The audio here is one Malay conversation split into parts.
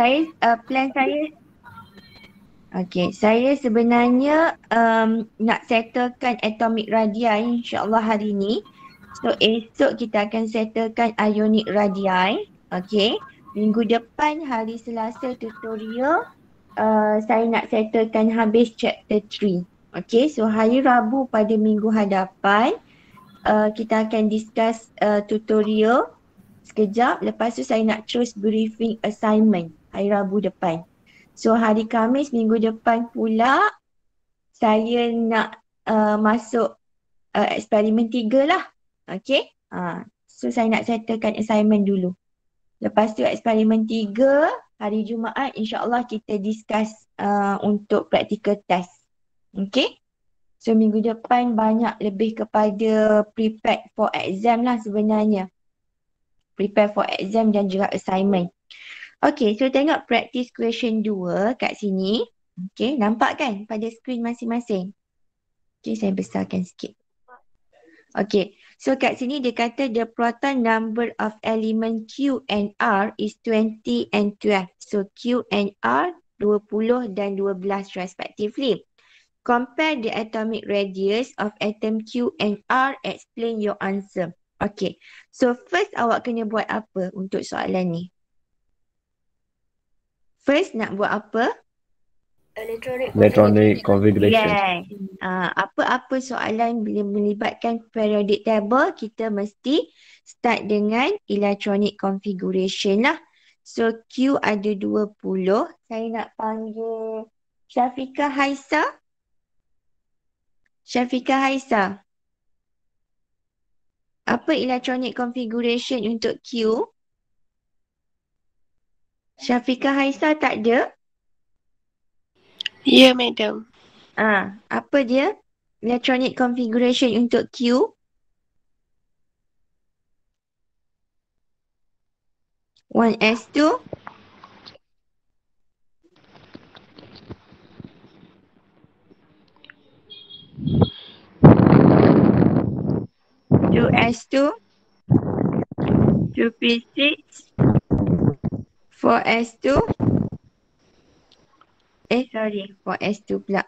saya uh, plan saya Okay, saya sebenarnya um, nak settlekan atomic radii insyaAllah hari ni. So esok kita akan settlekan ionic radii. Okay, minggu depan hari selasa tutorial uh, saya nak settlekan habis chapter 3. Okay, so hari Rabu pada minggu hadapan uh, kita akan discuss uh, tutorial sekejap. Lepas tu saya nak terus briefing assignment hari Rabu depan. So hari Kamis minggu depan pula saya nak uh, masuk uh, eksperimen tiga lah. Okay. Uh, so saya nak settlekan assignment dulu. Lepas tu eksperimen tiga hari Jumaat insyaAllah kita discuss uh, untuk practical test. Okay. So minggu depan banyak lebih kepada prepare for exam lah sebenarnya. Prepare for exam dan juga assignment. Okay, so tengok practice question 2 kat sini. Okay, nampak kan pada screen masing-masing? Okay, saya besarkan sikit. Okay, so kat sini dia kata the proton number of element Q and R is 20 and 12. So Q and R 20 dan 12 respectively. Compare the atomic radius of atom Q and R. Explain your answer. Okay, so first awak kena buat apa untuk soalan ni? First nak buat apa? Electronic, Electronic configuration. Yes. Uh, apa-apa soalan bila melibatkan periodic table, kita mesti start dengan electronic configuration lah. So Q ada 20. Saya nak panggil Syafika Haisa. Syafika Haisa. Apa electronic configuration untuk Q? Syafika Haisa tak ada? Ya, madam. Ah, apa dia? Electronic configuration untuk Q? One S two. Two S two. Two P six. Four S two. Eh sorry, for S2 pula.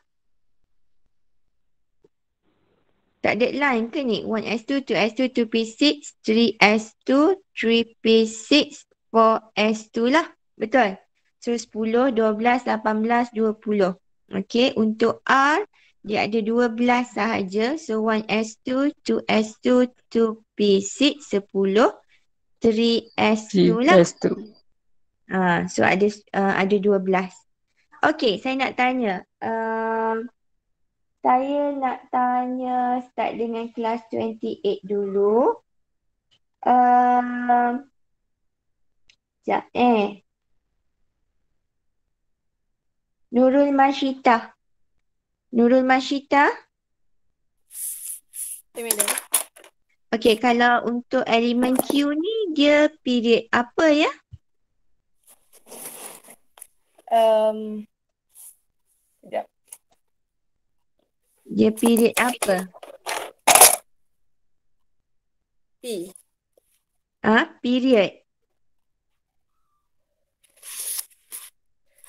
Tak ada line ke ni? 1S2, 2S2, 2P6, 3S2, 3P6, 4S2 lah. Betul? So 10, 12, 18, 20. Okay, untuk R, dia ada 12 sahaja. So 1S2, 2S2, 2P6, 10, 3S2 lah. S2. Uh, so ada uh, ada 12. Okey, saya nak tanya. Uh, saya nak tanya start dengan kelas 28 dulu. Uh, sekejap eh. Nurul Mashita. Nurul Mashita. Okey, kalau untuk elemen Q ni dia period apa ya? Um, sekejap. Dia period apa? P. Ah, period.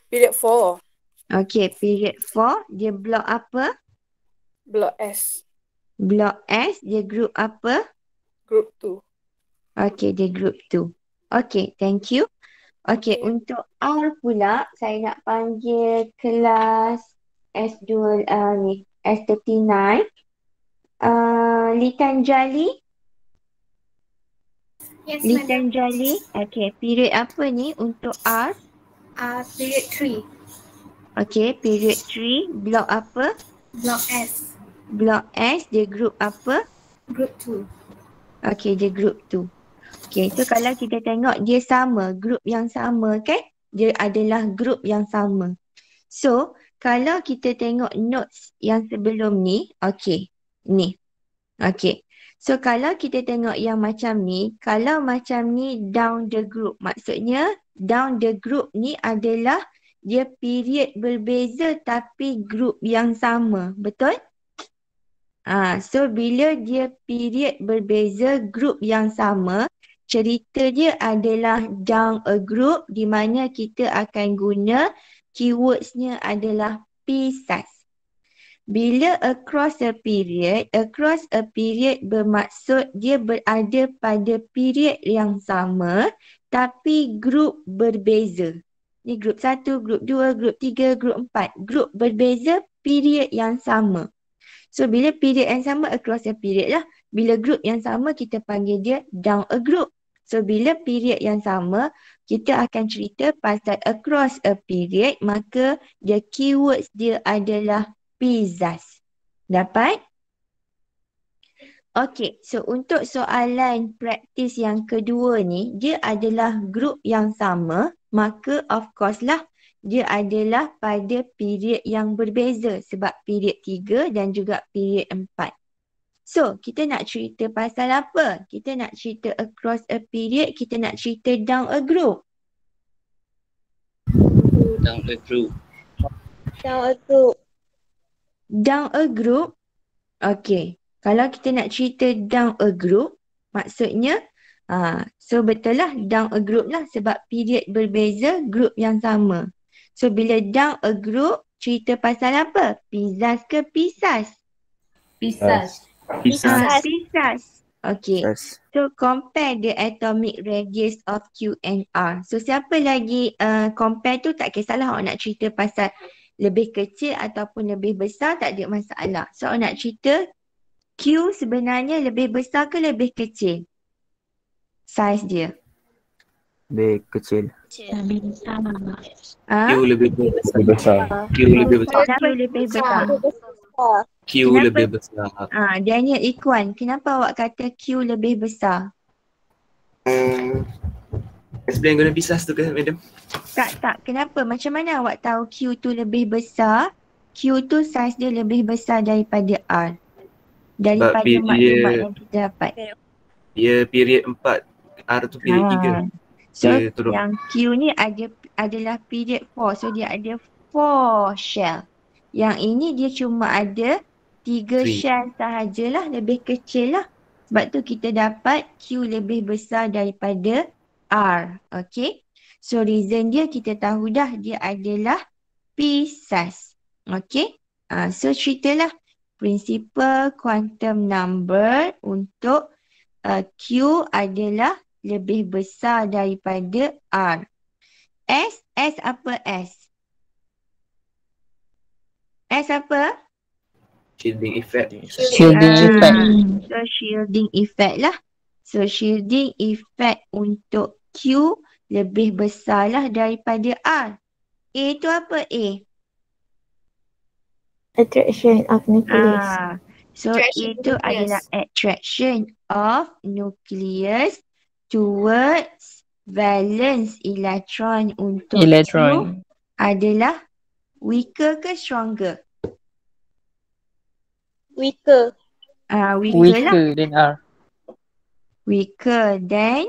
Period 4. Okey, period 4 dia blok apa? Block S. Blok S dia group apa? Group 2. Okey, dia group 2. Okey, thank you. Okey, untuk R pula saya nak panggil kelas S2 uh, ni, S39. Uh, Litan Jali. Yes, madam. Litan Jali. Okey, period apa ni untuk R? Uh, period 3, Okey, period 3. Blok apa? block S, Blok S dia group apa? group 2. Okey, dia group 2. Okey, so kalau kita tengok dia sama, group yang sama kan? Dia adalah group yang sama. So, kalau kita tengok notes yang sebelum ni, okey, ni. Okey. So, kalau kita tengok yang macam ni, kalau macam ni down the group, maksudnya down the group ni adalah dia period berbeza tapi group yang sama. Betul? Ah, so bila dia period berbeza group yang sama, cerita dia adalah down a group di mana kita akan guna keywordsnya adalah pieces. Bila across a period, across a period bermaksud dia berada pada period yang sama tapi group berbeza. Ni group satu, group dua, group tiga, group empat. Group berbeza, period yang sama. So bila period yang sama across a period lah. Bila group yang sama kita panggil dia down a group. So bila period yang sama kita akan cerita pasal across a period maka dia keywords dia adalah pizzas. Dapat? Okay, so untuk soalan praktis yang kedua ni, dia adalah group yang sama, maka of course lah dia adalah pada period yang berbeza sebab period 3 dan juga period 4. So, kita nak cerita pasal apa? Kita nak cerita across a period, kita nak cerita down a group. Down a group. Down a group. Down a group, okay. Kalau kita nak cerita down a group, maksudnya Ah, so betul lah down a group lah sebab period berbeza, group yang sama. So bila down a group, cerita pasal apa? Pizzas ke pisas? Pisas. Pisas. pisas. Okay. Yes. So compare the atomic radius of Q and R. So siapa lagi uh, compare tu tak kisahlah awak nak cerita pasal lebih kecil ataupun lebih besar tak ada masalah. So awak nak cerita Q sebenarnya lebih besar ke lebih kecil? Saiz dia. Lebih kecil. Ah, Q lebih besar. Lebih besar. Q lebih besar. Kenapa lebih besar? Q Kenapa? lebih besar. Ah, Daniel Ikwan, kenapa awak kata Q lebih besar? Hmm. Explain guna pisas tu ke madam? Tak, tak. Kenapa? Macam mana awak tahu Q tu lebih besar? Q tu saiz dia lebih besar daripada R. Daripada maklumat yang kita dapat. Dia period 4. R tu period Ah. 3. So Dia turun. yang Q ni ada adalah period 4. So dia ada 4 shell. Yang ini dia cuma ada 3 Three. shell sahajalah. Lebih kecil lah. Sebab tu kita dapat Q lebih besar daripada R. Okay. So reason dia kita tahu dah dia adalah P size. Okay. Uh, so ceritalah principal quantum number untuk uh, Q adalah lebih besar daripada R. S, S apa S? S apa? Shielding effect. Shielding Ah, effect. So shielding effect lah. So shielding effect untuk Q lebih besar lah daripada R. A tu apa A? Attraction of nucleus. Ah, so Attraction itu nucleus. adalah attraction of nucleus towards valence electron untuk Q Electron. adalah weaker ke stronger? Weaker. Ah, weaker, lah. Weaker than R. Weaker than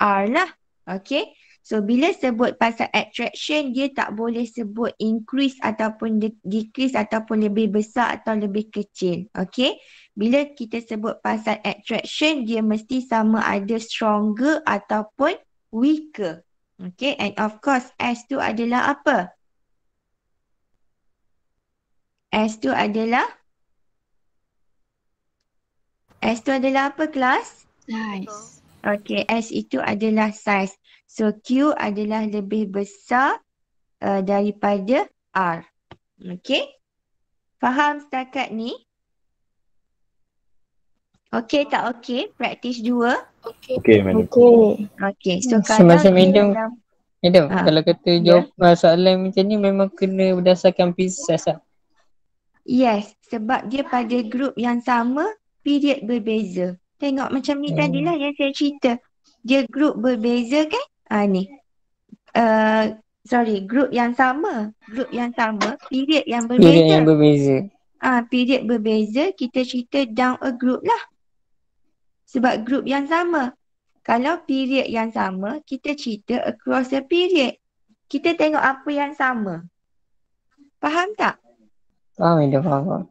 R lah. Okay. So bila sebut pasal attraction dia tak boleh sebut increase ataupun de- decrease ataupun lebih besar atau lebih kecil. Okay. Bila kita sebut pasal attraction dia mesti sama ada stronger ataupun weaker. Okay. And of course S tu adalah apa? S tu adalah S tu adalah apa kelas? Nice. Okay, S itu adalah size. So Q adalah lebih besar uh, daripada R. Okay? Faham setakat ni? Okay tak okay? Praktis dua. Okay. Okay, madam. Okay. Okay, so Hmm, kalau semasa dia medium. dalam- Madam, Ah. kalau kata Ya. jawab masalah macam ni memang kena berdasarkan pieces lah. Yes, sebab dia pada grup yang sama, period berbeza. Tengok macam ni Hmm. tadilah yang saya cerita. Dia grup berbeza kan? Ah ni. Uh, sorry, grup yang sama. Grup yang sama, period yang berbeza. Period yang berbeza. Ah, period berbeza, kita cerita down a group lah. Sebab group yang sama. Kalau period yang sama, kita cerita across a period. Kita tengok apa yang sama. Faham tak? Faham madam, faham. faham.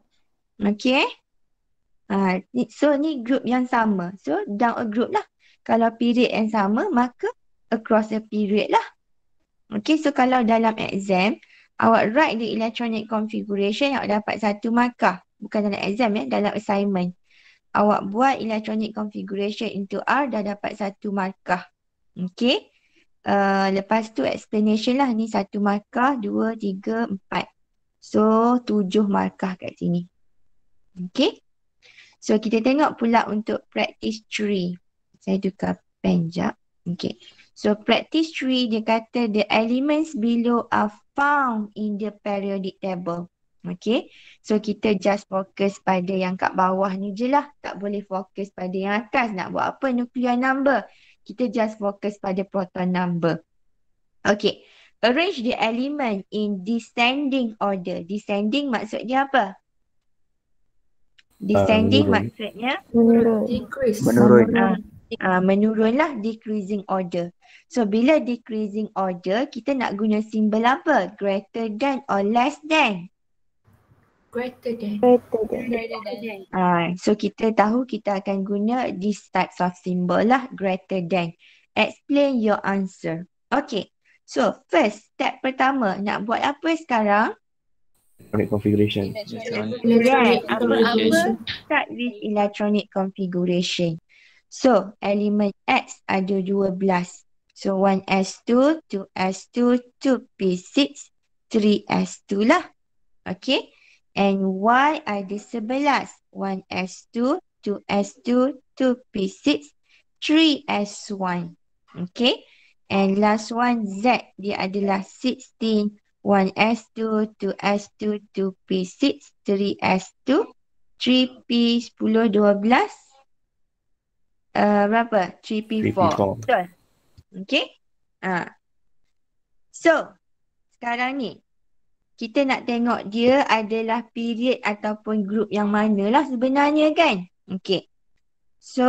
Ni- so ni group yang sama. So down a group lah. Kalau period yang sama, maka across a period lah. Okay, so kalau dalam exam, awak write the electronic configuration yang awak dapat satu markah. Bukan dalam exam ya, dalam assignment. Awak buat electronic configuration into R dah dapat satu markah. Okay. Uh, lepas tu explanation lah. Ni satu markah, dua, tiga, empat. So, tujuh markah kat sini. Okay. So, kita tengok pula untuk practice tree. Saya tukar pen jap. Okay. So, practice tree dia kata the elements below are found in the periodic table. Okay. So, kita just fokus pada yang kat bawah ni je lah. Tak boleh fokus pada yang atas. Nak buat apa? Nuclear number. Kita just fokus pada proton number. Okay. Arrange the element in descending order. Descending maksudnya apa? Descending menurun. maksudnya Menurun. Decrease. Menurun. uh, uh, menurunlah decreasing order. So bila decreasing order, kita nak guna simbol apa? Greater than or less than? Greater than. Greater than. Greater than. Uh, so kita tahu kita akan guna this types of symbol lah, greater than. Explain your answer. Okay. So first, step pertama, nak buat apa sekarang? Electronic configuration. Right. Apa-apa start with electronic configuration. So, element X ada 12. So, 1S2, 2S2, 2P6, 3S2 lah. Okay. And Y ada 11. 1S2, 2S2, 2P6, 3S1. Okay. And last one Z dia adalah 16, 1S2, 2S2, 2P6, 3S2, 3P 10, 12. Uh, berapa? 3P4. 3P4. Betul? Okay? Ha. So, sekarang ni, kita nak tengok dia adalah period ataupun group yang mana lah sebenarnya kan? Okay. So,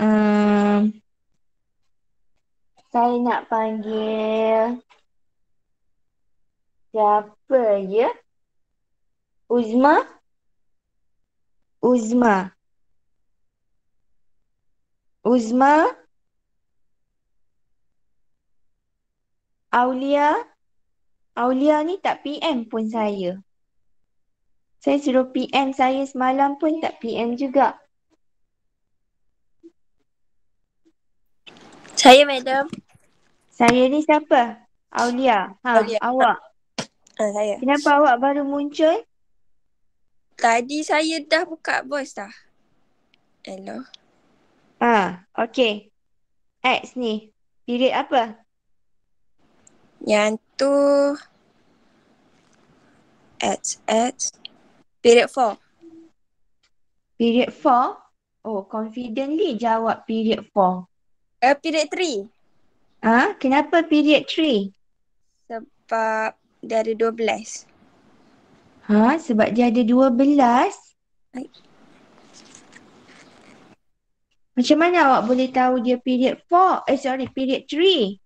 um, saya nak panggil siapa ya? Uzma? Uzma. Uzma? Aulia? Aulia ni tak PM pun saya. Saya suruh PM saya semalam pun tak PM juga. Saya madam. Saya ni siapa? Aulia. Ha, Aulia. awak. Ah, saya. Kenapa awak baru muncul? Tadi saya dah buka voice dah. Hello. Ha, okay. X ni. Period apa? Yang tu X X period 4. Period 4? Oh, confidently jawab period 4. Eh period 3 Ha, kenapa period 3? sebab dia ada 12. Ha, sebab dia ada 12. Ai. Macam mana awak boleh tahu dia period 4? Eh, sorry, period 3.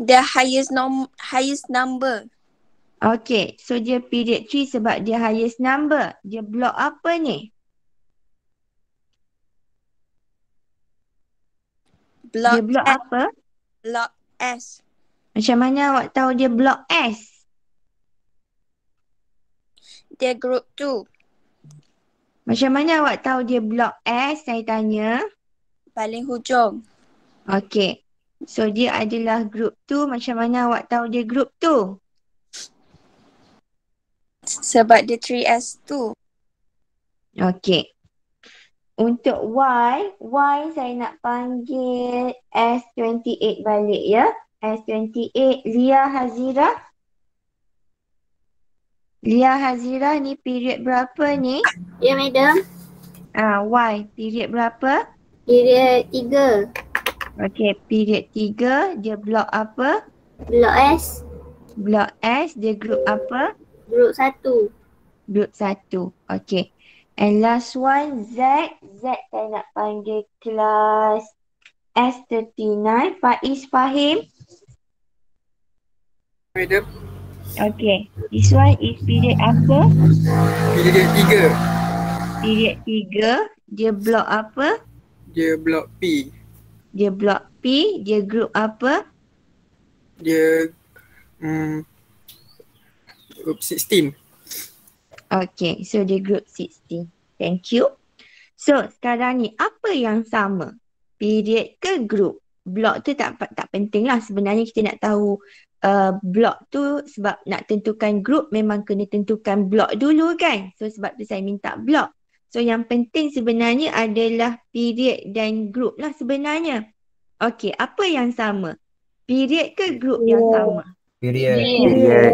The highest nom highest number. Okay, so dia period 3 sebab dia highest number. Dia block apa ni? Block dia block S. apa? Block S. Macam mana awak tahu dia block S? Dia group 2. Macam mana awak tahu dia block S? Saya tanya. Paling hujung. Okay. So dia adalah group 2. Macam mana awak tahu dia group 2? Sebab dia 3S2. Okay. Untuk Y, Y saya nak panggil S28 balik ya. S28, Lia Hazira. Lia Hazira ni period berapa ni? Ya, madam. Ah, Y, period berapa? Period tiga. Okay, period 3, dia block apa? Blok S. Block S, dia group apa? Grup satu. Group 1. Okay. And last one, Z. Z saya nak panggil kelas S39. Faiz Fahim. Madam, Okay. This one is period apa? period tiga. Period 3. Dia block apa? Dia blok P. Dia blok P, dia group apa? Dia hmm, group 16. Okay, so dia group 16. Thank you. So, sekarang ni apa yang sama? Period ke group? Blok tu tak tak penting lah. Sebenarnya kita nak tahu uh, blok tu sebab nak tentukan group memang kena tentukan blok dulu kan. So, sebab tu saya minta blok. So, yang penting sebenarnya adalah period dan group lah sebenarnya. Okay, apa yang sama? Period ke group yang sama? Period. Period.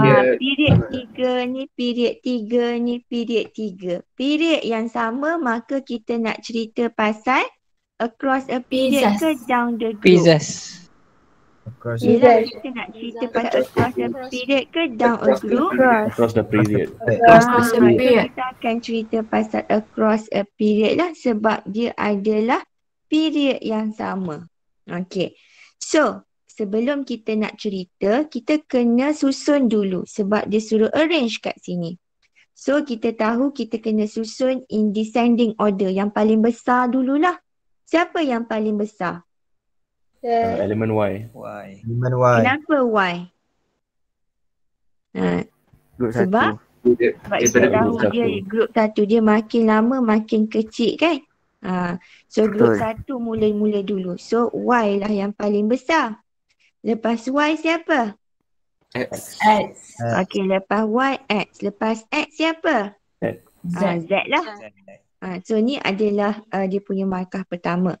Ha, period tiga ni, period tiga ni, period tiga. Period yang sama maka kita nak cerita pasal across a period ke down the group. Pizzas. Across Yelah kita nak cerita pasal across a period ke down a group. Across the period. Ah, so kita akan cerita pasal across a period lah sebab dia adalah period yang sama. Okay. So, sebelum kita nak cerita, kita kena susun dulu sebab dia suruh arrange kat sini. So, kita tahu kita kena susun in descending order. Yang paling besar dululah. Siapa yang paling besar? Uh, element Y. Y. Element Y. Kenapa Y? Ha, Group Sebab? satu. Dia, sebab dia kita tahu group dia satu. group satu dia makin lama makin kecil kan. Ha, so group Betul. satu mula-mula dulu. So Y lah yang paling besar. Lepas Y siapa? X. Okey, lepas Y X. Lepas X siapa? Z. Ah, Z lah. Ah, so ni adalah uh, dia punya markah pertama.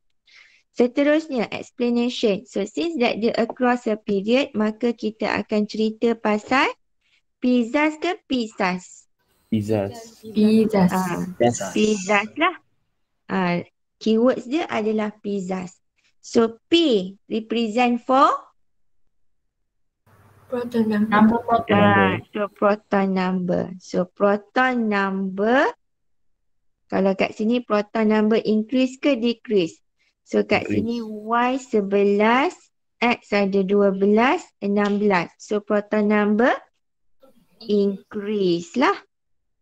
Seterusnya explanation. So since that dia across a period maka kita akan cerita pasal pizzas ke pizzas? Pizzas. Ah, pizzas lah. Ah, keywords dia adalah pizzas. So P represent for Ah, so proton number. So proton number kalau kat sini proton number increase ke decrease? So kat Increase. sini Y 11, X ada 12, 16. So proton number increase lah.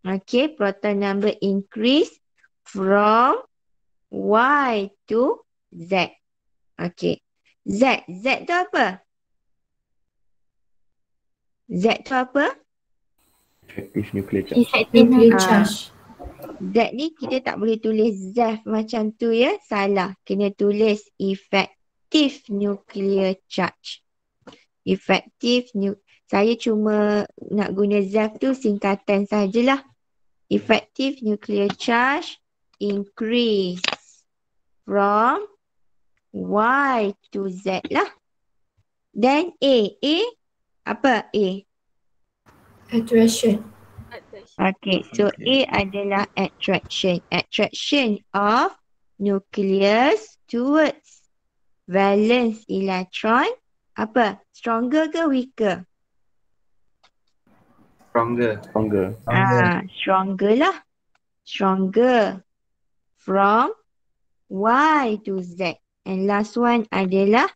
Okay, proton number increase from Y to Z. Okay. Z. Z tu apa? Z tu apa? Effective nuclear charge. Ah, Z ni kita tak boleh tulis ZEF macam tu ya. Salah. Kena tulis effective nuclear charge. Effective nu saya cuma nak guna ZEF tu singkatan sajalah. Effective nuclear charge increase from Y to Z lah. Then A. A apa A? Okay, so A adalah attraction. Attraction of nucleus towards valence electron. Apa? Stronger ke weaker? Stronger. Stronger. Ah, stronger lah. Stronger. From Y to Z. And last one adalah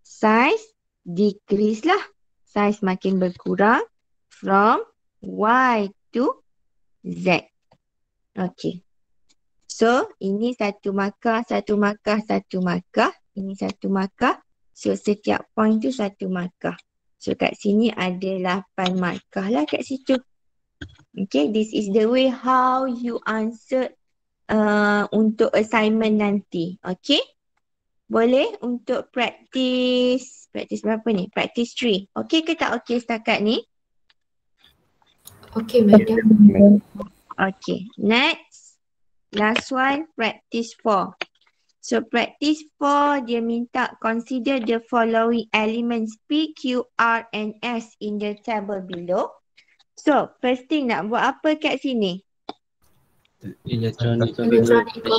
size decrease lah. Size makin berkurang from Y to Z. Okay. So, ini satu markah, satu markah, satu markah. Ini satu markah. So, setiap point tu satu markah. So, kat sini ada 8 markah lah kat situ. Okay, this is the way how you answer uh, untuk assignment nanti. Okay? Boleh untuk practice, practice berapa ni? Practice 3. Okay ke tak okay setakat ni? Okay, next. Last one, practice 4. So practice 4, dia minta consider the following elements P, Q, R and S in the table below. So, first thing nak buat apa kat sini? Electronic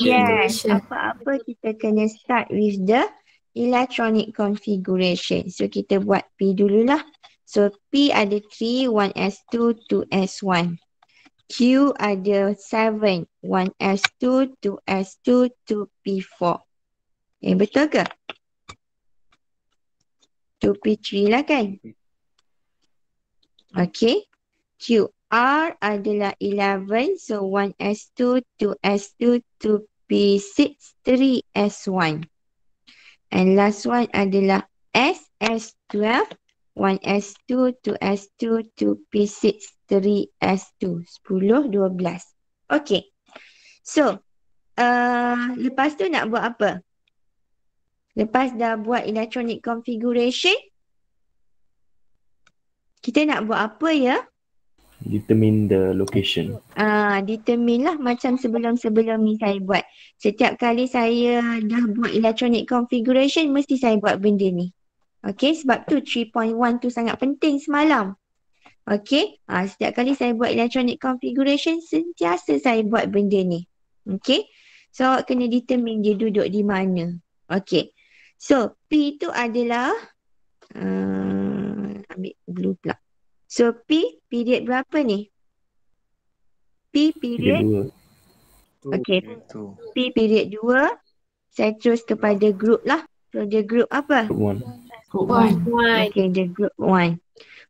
Yes, apa-apa kita kena start with the electronic configuration. So kita buat P dululah. So P ada 3, 1S2, 2S1. Q ada 7, 1S2, 2S2, 2P4. Eh betul ke? 2P3 lah kan? Okay. Q R adalah 11. So 1S2, 2S2, 2 P6 3S1. And last one adalah S S12 1S2 2S2 2P6 3S2 10 12. Okay. So, uh, lepas tu nak buat apa? Lepas dah buat electronic configuration, kita nak buat apa ya? Determine the location. Ah, determine lah macam sebelum-sebelum ni saya buat. Setiap kali saya dah buat electronic configuration, mesti saya buat benda ni. Okay, sebab tu 3.1 tu sangat penting semalam. Okay, ah, setiap kali saya buat electronic configuration, sentiasa saya buat benda ni. Okay, so awak kena determine dia duduk di mana. Okay, so P tu adalah, uh, ambil blue pula. So P period berapa ni? P Period okay, P period 2. Saya terus kepada group lah. So dia group apa? Group one. One. Okay, dia group 1.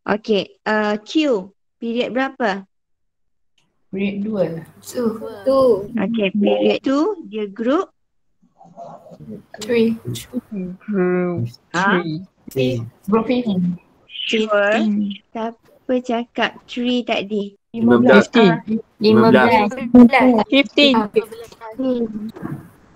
Okay, uh, Q period berapa? Two. Two. Okay, period 2 dia group Three. Group Ah. three. Group fifteen. sure. Siapa cakap 3 tadi? 15. Lima belas. Fifteen.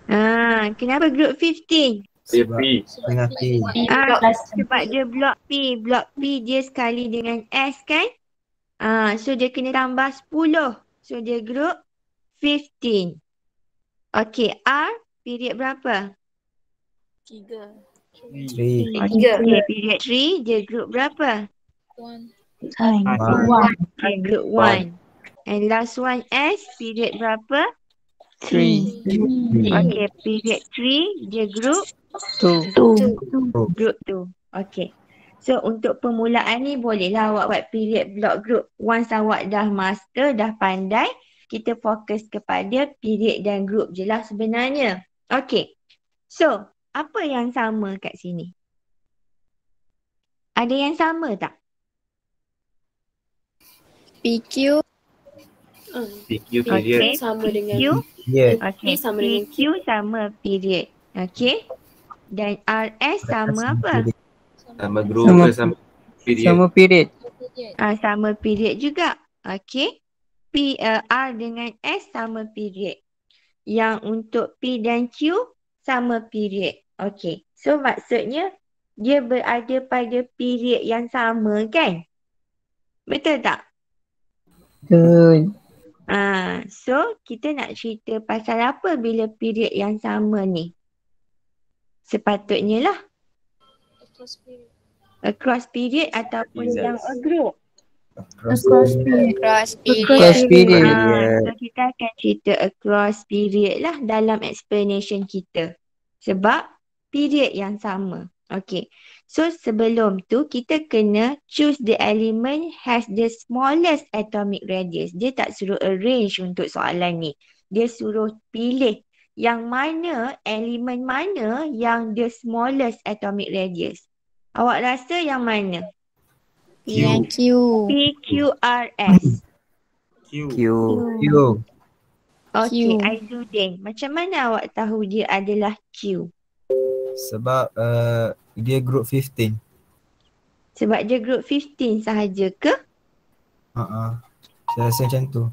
Ah, kenapa group 15? Dia P. Tengah P. Ah, sebab dia block P. Block P dia sekali dengan S kan? Ah, so dia kena tambah 10. So dia group 15. Okay, R period berapa? Tiga. Three. Okay, period 3 dia group berapa? One. Okay, group 1. And last one S period berapa? Three. Okay, period 3 dia group Two. group 2. Okay. So untuk permulaan ni bolehlah awak buat period block group. Once awak dah master, dah pandai, kita fokus kepada period dan group je lah sebenarnya. Okay. So, apa yang sama kat sini? Ada yang sama tak? PQ PQ period. Okay. Sama dengan PQ, Yeah. okay. P sama dengan PQ sama period. Okay. Dan RS sama apa? Sama group Sama- sama period. Sama period. Ah, sama period juga. Okay. P, uh, R dengan S sama period. Yang untuk P dan Q sama period. Okay. So maksudnya dia berada pada period yang sama kan? Betul tak? Betul. Ah, so kita nak cerita pasal apa bila period yang sama ni? Sepatutnya lah across period ataupun Jesus. yang a group. Across cross Cross period. period. Ah, so kita akan cerita across period lah dalam explanation kita. Sebab period yang sama. Okay. So sebelum tu kita kena choose the element has the smallest atomic radius. Dia tak suruh arrange untuk soalan ni. Dia suruh pilih yang mana elemen mana yang the smallest atomic radius. Awak rasa yang mana? P and Q. PQRS. Q. Q. Q. Okay, Q. Aizudin. Macam mana awak tahu dia adalah Q? Sebab uh, dia group 15. Sebab dia group 15 sahaja ke? Uh-uh. Saya rasa macam tu.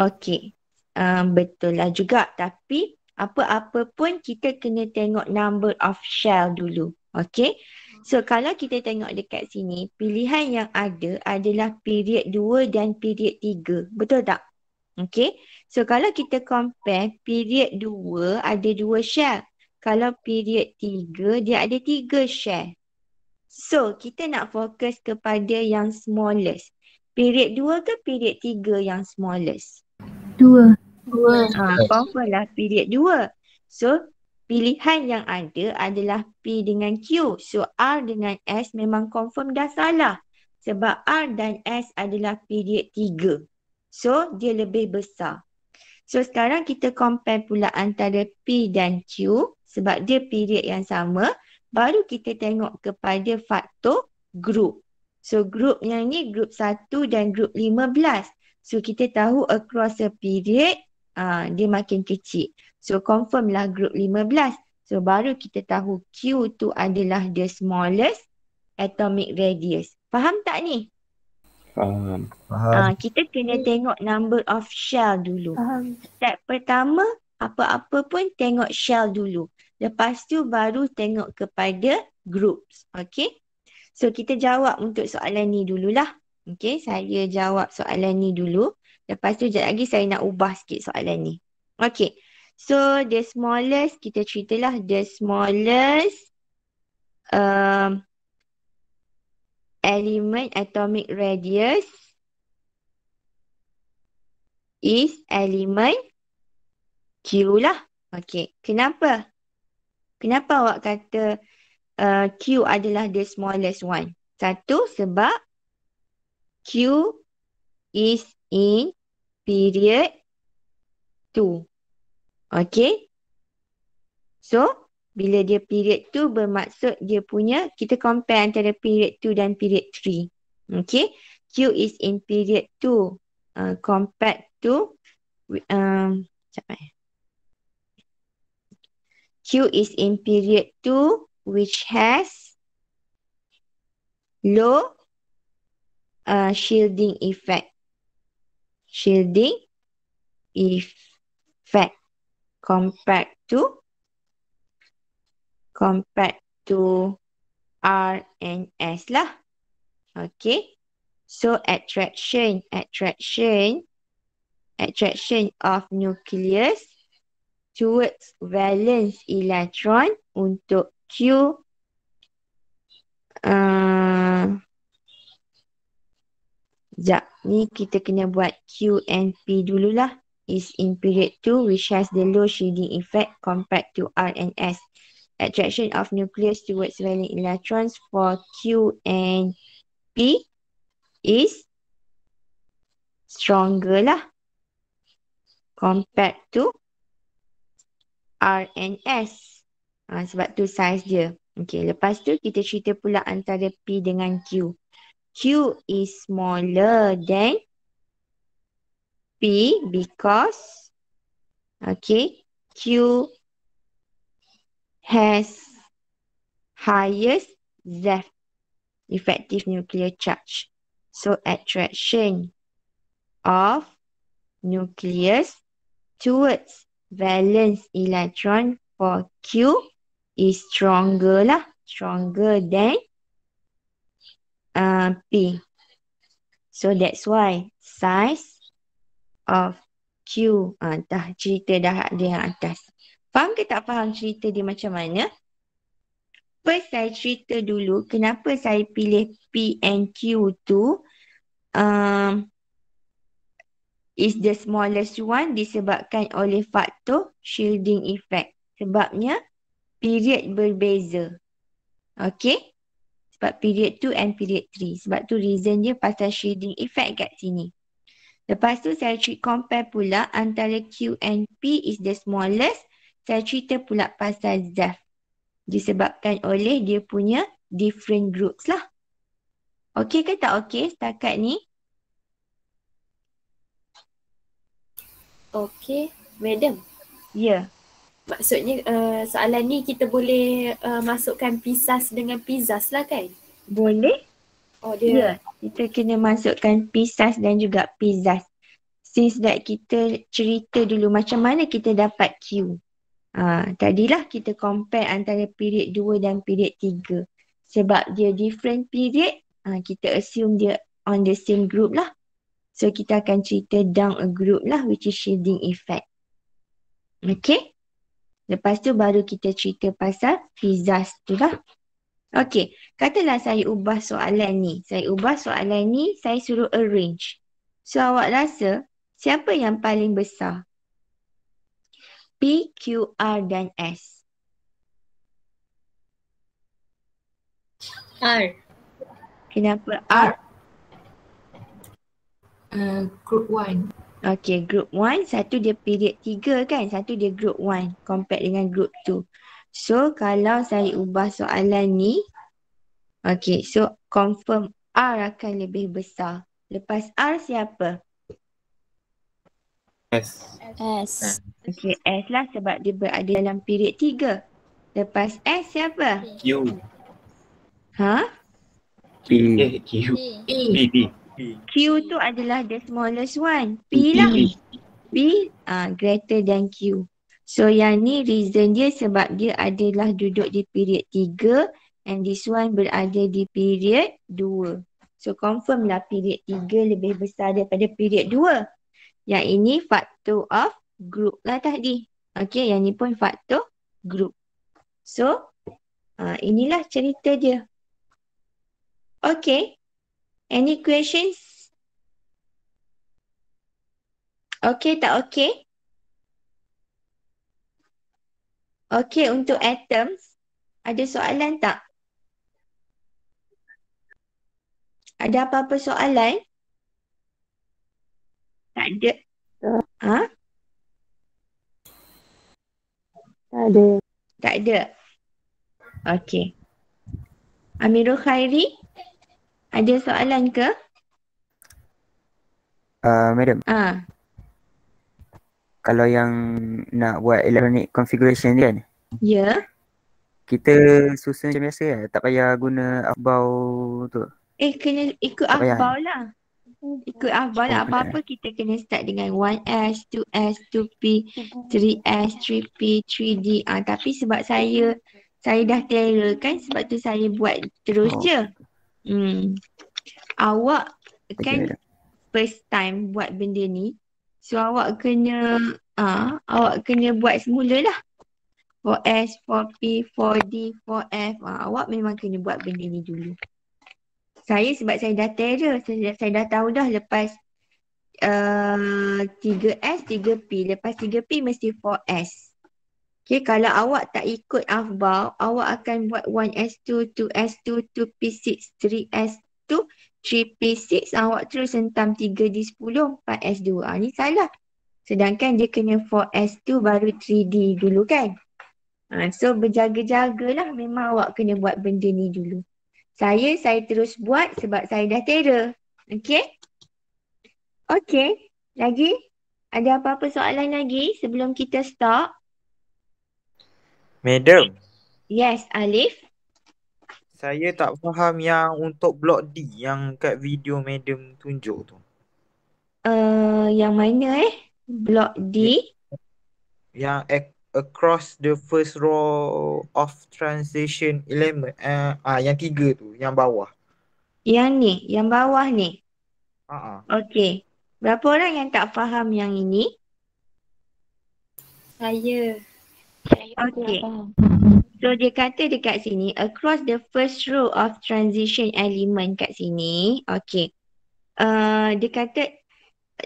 Okey. Um, betul lah juga. Tapi apa-apa pun kita kena tengok number of shell dulu. Okey. So kalau kita tengok dekat sini, pilihan yang ada adalah period 2 dan period 3. Betul tak? Okey. So kalau kita compare period 2 ada 2 shell. Kalau period 3 dia ada 3 shell. So kita nak fokus kepada yang smallest. Period 2 ke period 3 yang smallest? Dua. Ha, confirm lah period 2. So, pilihan yang ada adalah P dengan Q. So, R dengan S memang confirm dah salah. Sebab R dan S adalah period 3. So, dia lebih besar. So, sekarang kita compare pula antara P dan Q. Sebab dia period yang sama. Baru kita tengok kepada faktor group. So, group yang ni group 1 dan group 15. So, kita tahu across a period uh, dia makin kecil. So confirm lah group 15. So baru kita tahu Q tu adalah the smallest atomic radius. Faham tak ni? Faham. Ah, kita kena tengok number of shell dulu. Faham. Step pertama, apa-apa pun tengok shell dulu. Lepas tu baru tengok kepada groups. Okay? So kita jawab untuk soalan ni dululah. Okay, saya jawab soalan ni dulu. Lepas tu sekejap lagi saya nak ubah sikit soalan ni. Okay. So the smallest, kita ceritalah the smallest um, element atomic radius is element Q lah. Okay. Kenapa? Kenapa awak kata uh, Q adalah the smallest one? Satu, sebab Q is in period 2. Okay. So, bila dia period 2 bermaksud dia punya, kita compare antara period 2 dan period 3. Okay. Q is in period 2 uh, compared to um. Q is in period 2 which has low uh, shielding effect. Shielding effect compared to compared to R and S lah. Okay. So attraction, attraction, attraction of nucleus towards valence electron untuk Q uh, Sekejap, ni kita kena buat Q and P dululah. Is in period 2 which has the low shielding effect compared to R and S. Attraction of nucleus towards valence electrons for Q and P is stronger lah compared to R and S. Ha, sebab tu size dia. Okay, lepas tu kita cerita pula antara P dengan Q. Q is smaller than P because okay, Q has highest Z effective nuclear charge. So attraction of nucleus towards valence electron for Q is stronger lah. Stronger than uh, P. So that's why size of Q. Uh, dah cerita dah ada yang atas. Faham ke tak faham cerita dia macam mana? First saya cerita dulu kenapa saya pilih P and Q tu um, is the smallest one disebabkan oleh faktor shielding effect. Sebabnya period berbeza. Okay? Sebab period 2 and period 3. Sebab tu reason dia pasal shielding effect kat sini. Lepas tu saya cerita compare pula antara Q and P is the smallest. Saya cerita pula pasal ZEF. Disebabkan oleh dia punya different groups lah. Okay ke tak okay setakat ni? Okay, madam. Ya. Yeah. Maksudnya uh, soalan ni kita boleh uh, masukkan pisas dengan pizas lah kan? Boleh. Oh Ya, dia. yeah. kita kena masukkan pisas dan juga pizzas. Since that kita cerita dulu macam mana kita dapat Q. Ha, tadilah kita compare antara period 2 dan period 3. Sebab dia different period, ha, kita assume dia on the same group lah. So kita akan cerita down a group lah which is shielding effect. Okay. Lepas tu baru kita cerita pasal pizzas tu lah. Okay, katalah saya ubah soalan ni. Saya ubah soalan ni, saya suruh arrange. So awak rasa siapa yang paling besar? P, Q, R dan S. R. Kenapa R? Uh, group 1. Okay, group 1, satu dia period 3 kan? Satu dia group 1 compared dengan group 2. So, kalau saya ubah soalan ni, okay, so confirm R akan lebih besar. Lepas R siapa? S. S. Okey, S lah sebab dia berada dalam period tiga. Lepas S siapa? Q. Ha? P. Eh, Q. P. P. Q tu adalah the smallest one. P lah. P ah greater than Q. So yang ni reason dia sebab dia adalah duduk di period tiga and this one berada di period dua. So confirm lah period tiga lebih besar daripada period dua. Yang ini faktor of group lah tadi. Okay, yang ni pun faktor group. So, uh, inilah cerita dia. Okay. Any questions? Okay tak okay? Okay untuk atoms. Ada soalan tak? Ada apa-apa soalan? Tak ada. Ha? Tak ada. Tak ada. Okay. Amirul Khairi, ada soalan ke? Uh, madam, Ah, kalau yang nak buat electronic configuration ni kan, ya. kita susun macam biasa lah. Tak payah guna afbau tu. Eh kena ikut Tak payah. akhbar lah. Ikut akhbar lah. Oh. Apa-apa kita kena start dengan 1S, 2S, 2P, 3S, 3P, 3D. Ah, tapi sebab saya saya dah terror kan sebab tu saya buat terus Oh. je. Hmm. Awak Okay, kan first time buat benda ni. So awak kena ah awak kena buat semula lah. 4S, 4P, 4D, 4F. Ah, awak memang kena buat benda ni dulu. Saya sebab saya dah terror. Saya, saya dah tahu dah lepas uh, 3S, 3P. Lepas 3P mesti 4S. Okay, kalau awak tak ikut akhbar, awak akan buat 1S2, 2S2, 2P6, 3S2, 3P6. Awak terus hentam 3D10, 4S2. Ah, ni salah. Sedangkan dia kena 4S2 baru 3D dulu kan? Ha, so berjaga-jagalah memang awak kena buat benda ni dulu. Saya, saya terus buat sebab saya dah terror. Okay? Okay. Lagi? Ada apa-apa soalan lagi sebelum kita start? Madam, Yes, Alif. saya tak faham yang untuk blok D yang kat video madam tunjuk tu. Uh, yang mana eh? Blok D. Yang ac- across the first row of transition element. Uh, ah, yang tiga tu, yang bawah. Yang ni, yang bawah ni. Ah, ah. Okay. Berapa orang yang tak faham yang ini? Saya. Okay. So dia kata dekat sini across the first row of transition element kat sini. Okay. Uh, dia kata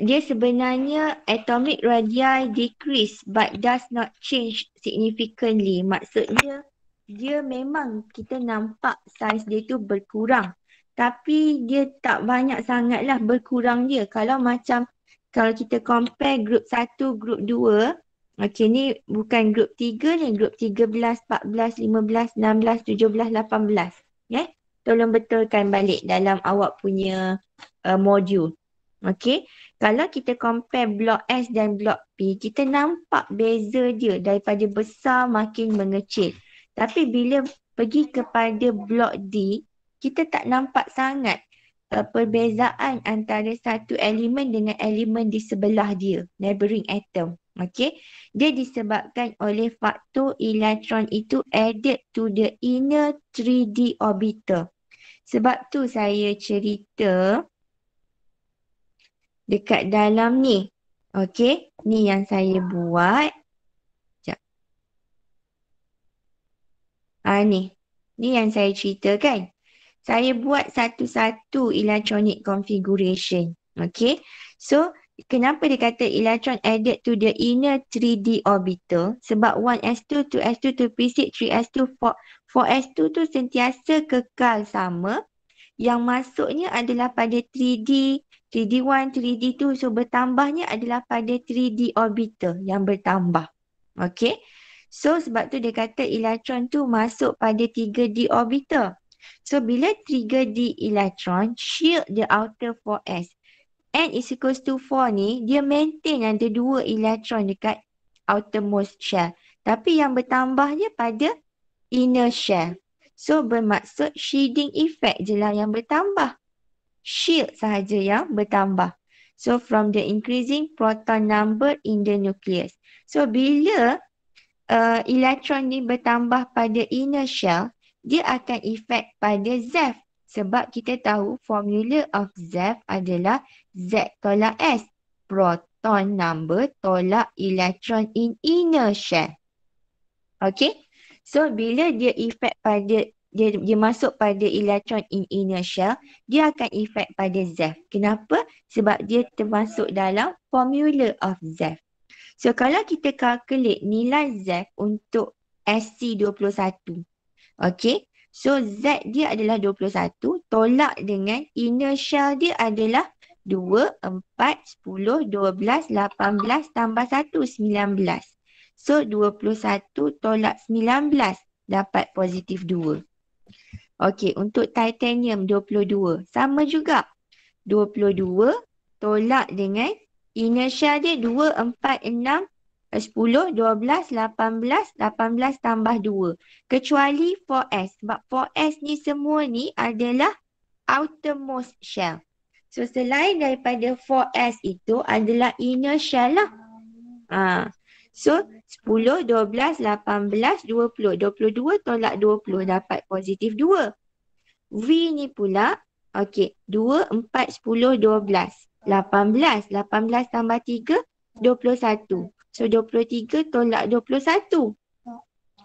dia sebenarnya atomic radii decrease but does not change significantly. Maksudnya dia memang kita nampak saiz dia tu berkurang. Tapi dia tak banyak sangat lah berkurang dia. Kalau macam kalau kita compare group 1, group 2 Okey ni bukan grup 3 ni, grup 13, 14, 15, 16, 17, 18. Ya. Tolong betulkan balik dalam awak punya uh, modul. Okey. Kalau kita compare blok S dan blok P, kita nampak beza dia daripada besar makin mengecil. Tapi bila pergi kepada blok D, kita tak nampak sangat uh, perbezaan antara satu elemen dengan elemen di sebelah dia, neighboring atom. Okey. Dia disebabkan oleh faktor elektron itu added to the inner 3D orbital. Sebab tu saya cerita dekat dalam ni. Okey. Ni yang saya buat. Sekejap. Ah ni. Ni yang saya ceritakan. Saya buat satu-satu electronic configuration. Okay. So, kenapa dia kata electron added to the inner 3D orbital? Sebab 1s2, 2s2, 2p6, 3s2, 4, 4s2 tu sentiasa kekal sama. Yang masuknya adalah pada 3D, 3D1, 3D2. So, bertambahnya adalah pada 3D orbital yang bertambah. Okay. So, sebab tu dia kata elektron tu masuk pada 3D orbital. So, bila 3D elektron shield the outer 4s. N is equals to 4 ni, dia maintain ada dua elektron dekat outermost shell. Tapi yang bertambahnya pada inner shell. So bermaksud shielding effect je lah yang bertambah. Shield sahaja yang bertambah. So from the increasing proton number in the nucleus. So bila uh, elektron ni bertambah pada inner shell, dia akan efek pada ZEF. Sebab kita tahu formula of ZEF adalah Z tolak S. Proton number tolak elektron in inner shell. Okay. So bila dia efek pada dia, dia masuk pada elektron in inner shell, dia akan efek pada ZEF. Kenapa? Sebab dia termasuk dalam formula of ZEF. So kalau kita calculate nilai ZEF untuk SC21. Okay. So Z dia adalah 21. Tolak dengan inner shell dia adalah 2, 4, 10, 12, 18 tambah 1, 19. So 21 tolak 19 dapat positif 2. Okey, untuk titanium 22. Sama juga. 22 tolak dengan shell dia 2, 4, 6, 10, 12, 18, 18 tambah 2. Kecuali 4S. Sebab 4S ni semua ni adalah outermost shell. So selain daripada 4S itu adalah inner shell lah. Ha. So 10, 12, 18, 20. 22 tolak 20 dapat positif 2. V ni pula, okey, 2, 4, 10, 12. 18. 18 tambah 3, 21. So 23 tolak 21.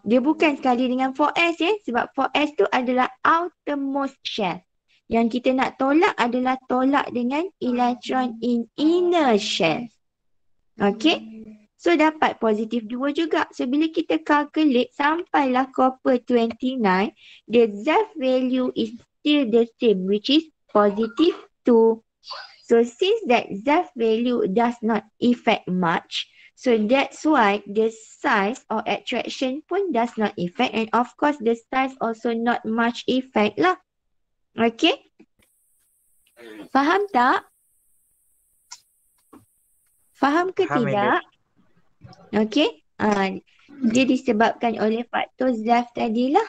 Dia bukan sekali dengan 4S ya. Sebab 4S tu adalah outermost shell. Yang kita nak tolak adalah tolak dengan electron in inner shell. Okay. So dapat positif 2 juga. So bila kita calculate sampailah copper 29. The Z value is still the same which is positive 2. So since that Z value does not affect much. So that's why the size or attraction pun does not affect and of course the size also not much effect lah. Okay? Faham tak? Faham ke Faham, tidak? Okay? Uh, dia disebabkan oleh faktor ZAF tadilah.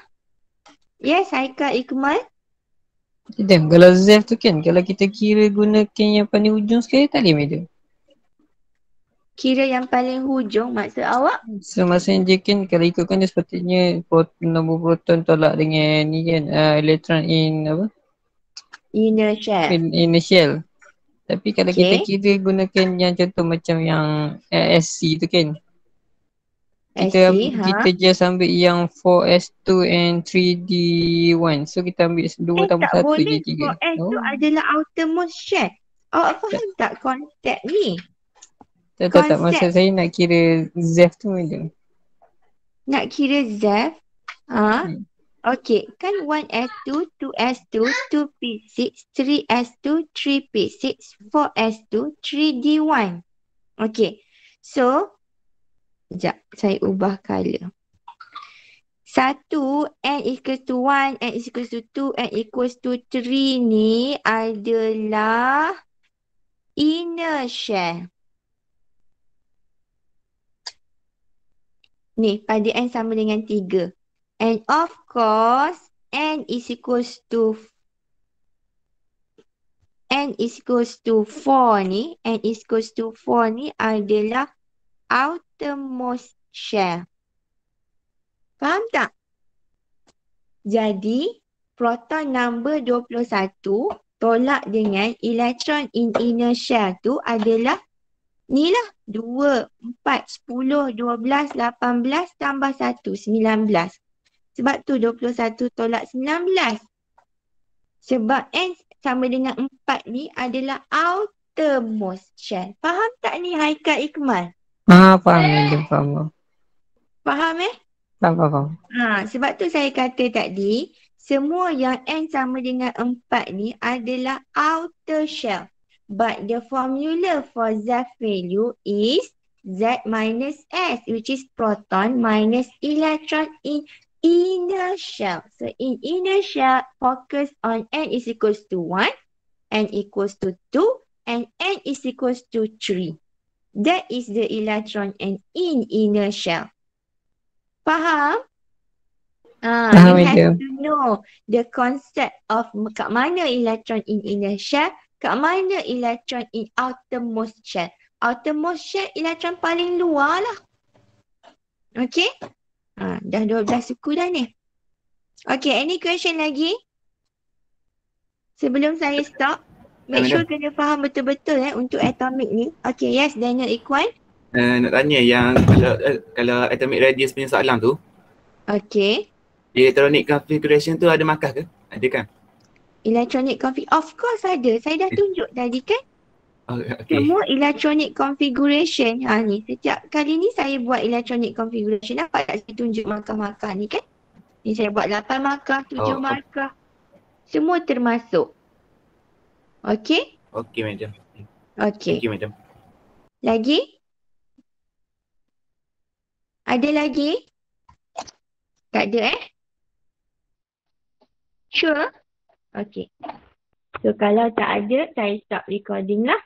Yes, Haikal Ikmal. Tidak, kalau ZEF tu kan, kalau kita kira gunakan yang paling hujung sekali, tak boleh madam. Kira yang paling hujung maksud awak? So maksudnya dia kan kalau ikutkan dia sepatutnya proton, nombor proton tolak dengan ni kan uh, elektron in apa? Inner shell. In, inner shell. Tapi kalau Okay. kita kira gunakan yang contoh macam yang uh, SC tu kan. Kita SC, ha? kita just ambil yang 4S2 and 3D1. So kita ambil 2 Eh tambah tak 1 boleh je 3. 4S tu adalah outermost shell. Awak faham tak konsep ni? Tak tak tak maksud saya nak kira ZEF tu je. Nak kira ZEF? Ha? Hmm. Okey, kan 1S2, 2S2, 2P6, 3S2, 3P6, 4S2, 3D1. Okey. So, sekejap saya ubah colour. Satu, N equals to 1, N equals to 2, N equals to 3 ni adalah inner shell. Ni, pada N sama dengan 3. And of course, N is equals to N is equals to 4 ni, N is equals to 4 ni adalah outermost shell. Faham tak? Jadi, proton number 21 tolak dengan electron in inner shell tu adalah ni lah 2, 4, 10, 12, 18 tambah 1, 19. Sebab tu 21 tolak 19. Sebab N sama dengan 4 ni adalah outermost shell. Faham tak ni Haikal Ikmal? Ah, faham madam, faham. faham. Faham eh? Faham, faham. Ha, sebab tu saya kata tadi, semua yang N sama dengan 4 ni adalah outer shell. But the formula for Z value is Z minus S which is proton minus electron in inner shell. So in inner shell, focus on N is equals to 1, N equals to 2, and n is equals to 3. That is the electron and in inner shell. Faham? Ah, you have to know the concept of kat mana electron in inner shell, kat mana electron in outermost shell. Outermost shell electron paling luar lah. Okay? Ah, dah 12 suku dah ni. Okay, any question lagi? Sebelum saya stop, make sure kena faham betul-betul eh untuk atomic ni. Okay, yes, Daniel Ikwan. Uh, nak tanya yang kalau uh, kalau atomic radius punya soalan tu, Okay. electronic configuration tu ada markah ke? Ada kan? Electronic config, of course ada. Saya dah tunjuk tadi kan. Oh, okay. Semua electronic configuration. Ha ni, setiap kali ni saya buat electronic configuration. Nampak tak saya tunjuk markah-markah ni kan? Ni saya buat 8 markah, 7 Oh, markah. Semua termasuk. Okay? Okay, madam. Okay. Thank you, madam. Lagi? Ada lagi? Tak ada eh? Sure? Okay. So kalau tak ada, saya stop recording lah.